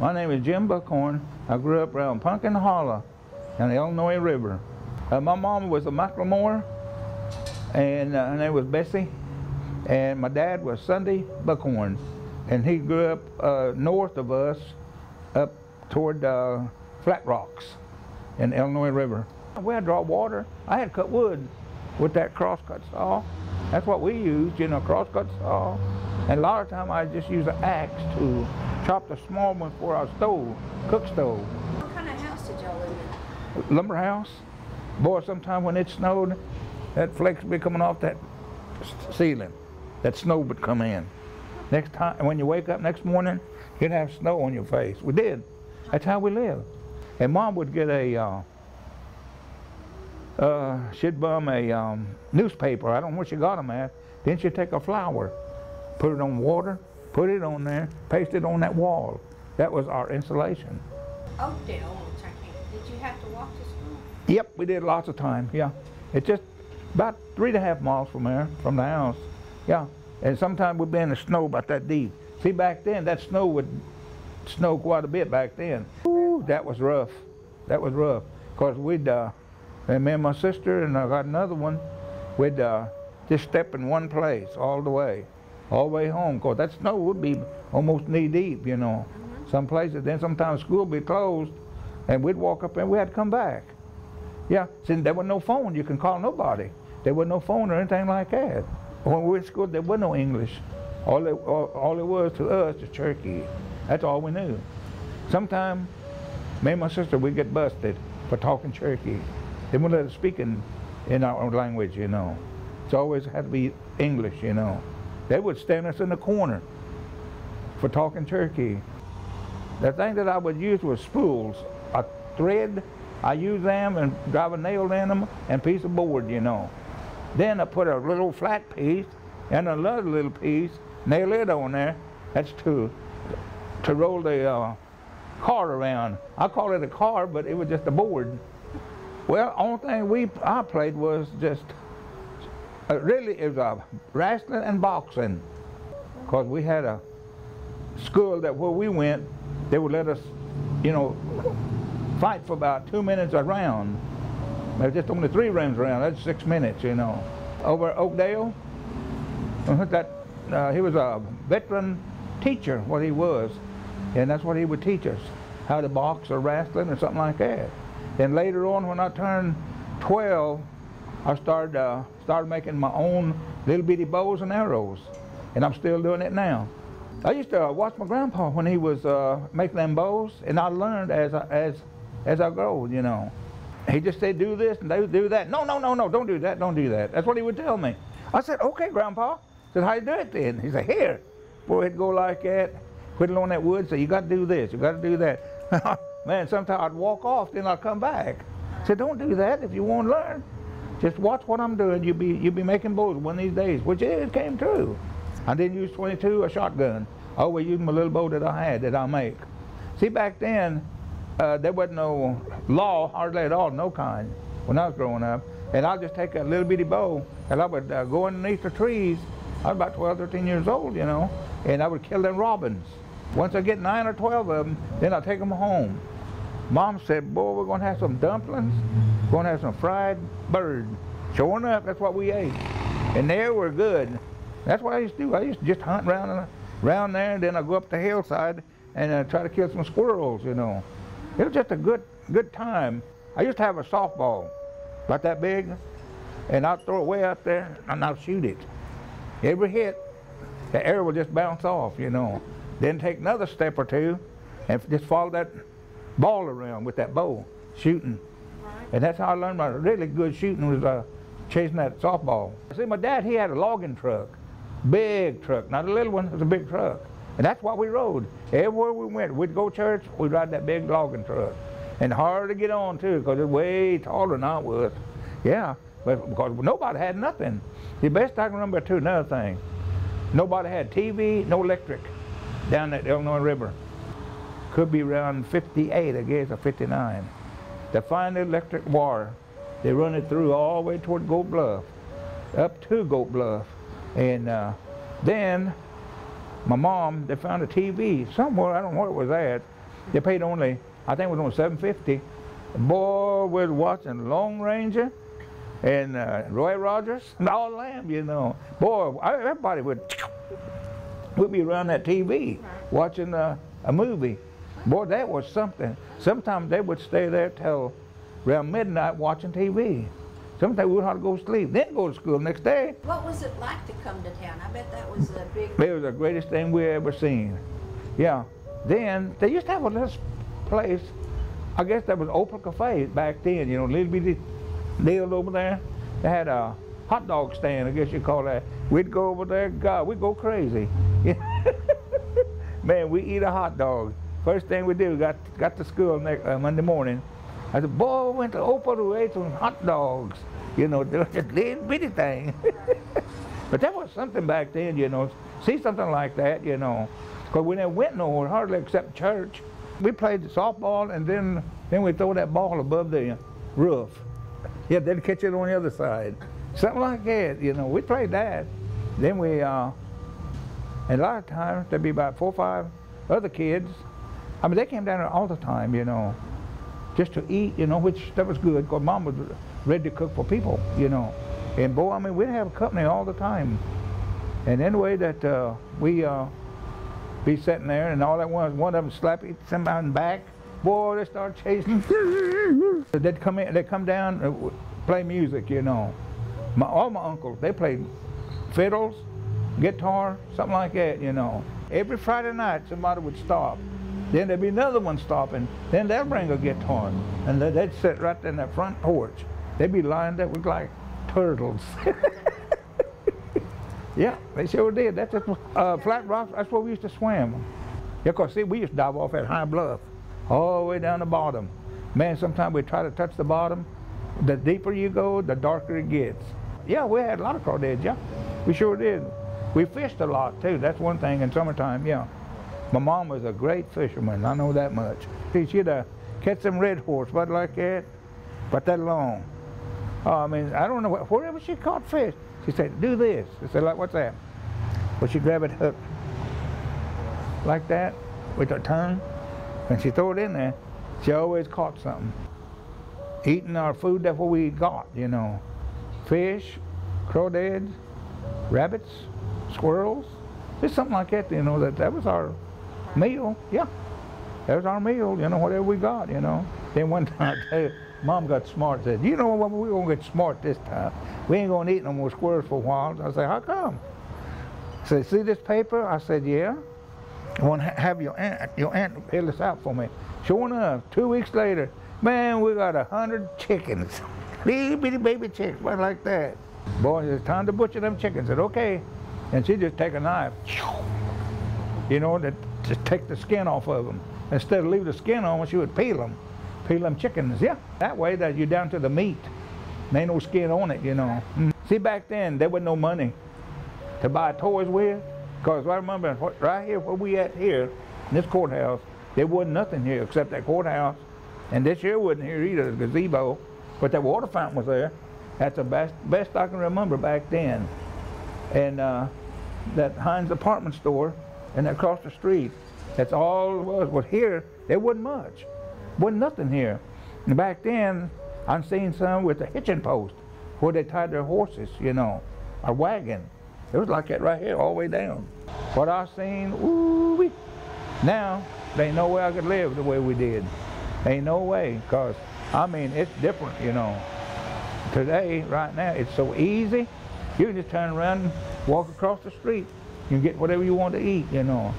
My name is Jim Buckhorn. I grew up around Pumpkin Hollow on the Illinois River. Uh, my mom was a McLemore, and uh, her name was Bessie. And my dad was Sunday Buckhorn. And he grew up uh, north of us, up toward uh, Flat Rocks in the Illinois River. We had to draw water. I had to cut wood with that crosscut saw. That's what we used, you know, crosscut saw. And a lot of time I just use an axe to chop a small one for our stove, cook stove. What kind of house did y'all live in? Lumber house. Boy, sometime when it snowed, that flakes would be coming off that ceiling. That snow would come in. Next time, when you wake up next morning, you'd have snow on your face. We did. That's how we lived. And mom would get a, uh, uh, she'd bum a um, newspaper. I don't know where she got them at. Then she'd take a flower, put it on water, put it on there, paste it on that wall. That was our insulation. Oakdale Turkey. Did you have to walk to school? Yep, we did lots of time, yeah. It's just about three and a half miles from there, from the house, yeah. And sometimes we'd be in the snow about that deep. See, back then, that snow would snow quite a bit back then. Ooh, that was rough. That was rough. Because we'd, uh, and me and my sister, and I got another one, we'd uh, just step in one place all the way, all the way home. Because that snow would be almost knee deep, you know. Mm-hmm. Some places, then sometimes school would be closed, and we'd walk up and we had to come back. Yeah, since there was no phone. You can call nobody. There was no phone or anything like that. When we were in school, there was no English. All it, all, all it was to us is Cherokee. That's all we knew. Sometimes, me and my sister, we get busted for talking Cherokee. They wouldn't let us speak in, in our own language, you know. It's always had to be English, you know. They would stand us in the corner for talking turkey. The thing that I would use was spools, a thread. I use them and drive a nail in them and piece of board, you know. Then I put a little flat piece and another little piece, nail it on there. That's to to roll the uh, car around. I call it a car, but it was just a board. Well, only thing we I played was just really it was uh, wrestling and boxing, cause we had a school that where we went, they would let us, you know, fight for about two minutes a round. There's just only three rounds around. That's six minutes, you know. Over Oakdale, uh, that uh, he was a veteran teacher, what he was, and that's what he would teach us, how to box or wrestling or something like that. And later on, when I turned 12, I started uh, started making my own little bitty bows and arrows, and I'm still doing it now. I used to uh, watch my grandpa when he was uh, making them bows, and I learned as I, as as I grew, you know. He just said, do this and do that. No, no, no, no, don't do that, don't do that. That's what he would tell me. I said, okay, Grandpa. I said, how you do it then? He said, here. Boy, he'd go like that, whittle on that wood, say, you got to do this, you got to do that. Man, sometimes I'd walk off, then I'd come back. I said, don't do that if you want to learn. Just watch what I'm doing. You'll be, you'll be making bows one of these days, which it came true. I didn't use 22 a shotgun. I always used my little bow that I had that I make. See, back then, uh, there wasn't no law hardly at all, no kind, when I was growing up. And I'd just take a little bitty bow, and I would uh, go underneath the trees. I was about 12, 13 years old, you know, and I would kill them robins. Once I get nine or 12 of them, then I'd take them home. Mom said, boy, we're going to have some dumplings, going to have some fried bird. Sure enough, that's what we ate. And there we're good. That's what I used to do. I used to just hunt around, around there, and then I'd go up the hillside and uh, try to kill some squirrels, you know. It was just a good, good time. I used to have a softball, about that big, and I'd throw it way out there, and I'd shoot it. Every hit, the air would just bounce off, you know. Then take another step or two, and just follow that ball around with that bow, shooting. And that's how I learned my really good shooting was uh, chasing that softball. See, my dad, he had a logging truck, big truck, not a little one, it was a big truck. And that's what we rode. Everywhere we went, we'd go church, we'd ride that big logging truck. And hard to get on too, because it's way taller than I was. Yeah, but because nobody had nothing. The best I can remember too, another thing, nobody had TV, no electric down that Illinois River. Could be around 58, I guess, or 59. The electric wire, they run it through all the way toward Gold Bluff, up to Gold Bluff. And uh, then my mom, they found a TV somewhere, I don't know where it was at, They paid only, I think it was only seven fifty. Boy, we're watching Lone Ranger and uh, Roy Rogers and all them, you know. Boy, I- everybody would would be around that TV watching uh, a movie. Boy, that was something. Sometimes they would stay there till around midnight watching TV. Sometimes we would have to go to sleep, then go to school next day. What was it like to come to town? I bet that was a big. It was the greatest thing we ever seen. Yeah. Then they used to have a little place. I guess that was Opal Cafe back then. You know, little bitty deal over there. They had a hot dog stand. I guess you call that. We'd go over there. God, we'd go crazy. Man, we eat a hot dog. First thing we did, we got got to school next uh, Monday morning. I said, boy, we went to Opal to hot dogs. You know, they were just little bitty thing. But that was something back then, you know. See something like that, you know. Because we never went nowhere, hardly except church. We played softball and then then we throw that ball above the roof. Yeah, they'd catch it on the other side. Something like that, you know. We played that. Then we, uh, and a lot of times there'd be about four or five other kids. I mean, they came down there all the time, you know, just to eat, you know, which that was good because mom was ready to cook for people, you know. And boy, I mean, we'd have company all the time. And anyway, that uh, we uh, be sitting there, and all that was one of them slap somebody in the back. Boy, they start chasing. they'd come in, they'd come down, and play music, you know. My, all my uncles, they played fiddles, guitar, something like that, you know. Every Friday night, somebody would stop. Then there'd be another one stopping. Then they'll bring a guitar, and they- they'd sit right there in that front porch. They'd be lined up with like turtles. yeah, they sure did. That's just, uh, Flat Rock. That's where we used to swim. Yeah, 'cause see, we used to dive off at High Bluff, all the way down the bottom. Man, sometimes we try to touch the bottom. The deeper you go, the darker it gets. Yeah, we had a lot of crawdads. Yeah, we sure did. We fished a lot too. That's one thing in summertime. Yeah. My mom was a great fisherman. I know that much. See, She'd uh, catch some red horse, but like that, but that long. Oh, I mean, I don't know, what- wherever she caught fish, she said, do this. I said, like, what's that? Well, she grab it hook like that with her tongue, and she throw it in there. She always caught something. Eating our food, that's what we got, you know. Fish, crawdads, rabbits, squirrels. just something like that, you know, that, that was our meal, yeah. Was our meal, you know, whatever we got, you know. Then one time, I Mom got smart, said, you know what, we're gonna get smart this time. We ain't gonna eat no more squirrels for a while. I said, how come? Said, see this paper? I said, yeah. I want to have your aunt, your aunt fill this out for me. Sure enough, two weeks later, man, we got a hundred chickens. Little bitty baby chicks, right like that. Boy, it's time to butcher them chickens. I said, okay. And she just take a knife, you know, that just take the skin off of them. Instead of leave the skin on, she would peel them, peel them chickens. Yeah, that way that you're down to the meat. There ain't no skin on it, you know. Mm. See, back then there was no money to buy toys with. Because I remember right here where we at here, in this courthouse, there wasn't nothing here except that courthouse. And this here wasn't here either, the gazebo. But that water fountain was there. That's the best, best I can remember back then. And uh, that Heinz apartment store and across the street. That's all it was. Well, here, there wasn't much. Wasn't nothing here. And back then, I'm seeing some with a hitching post where they tied their horses, you know, a wagon. It was like that right here, all the way down. What I seen, ooh. Now, there ain't no way I could live the way we did. Ain't no way, because, I mean, it's different, you know. Today, right now, it's so easy. You can just turn around and walk across the street. You get whatever you want to eat, you know.